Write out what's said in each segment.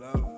love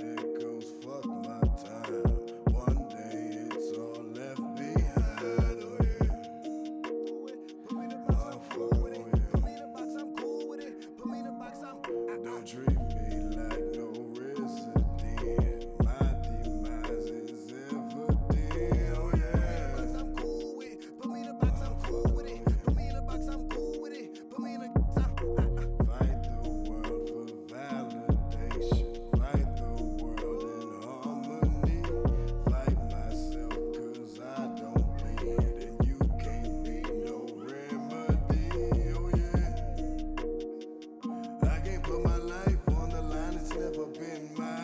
been mine.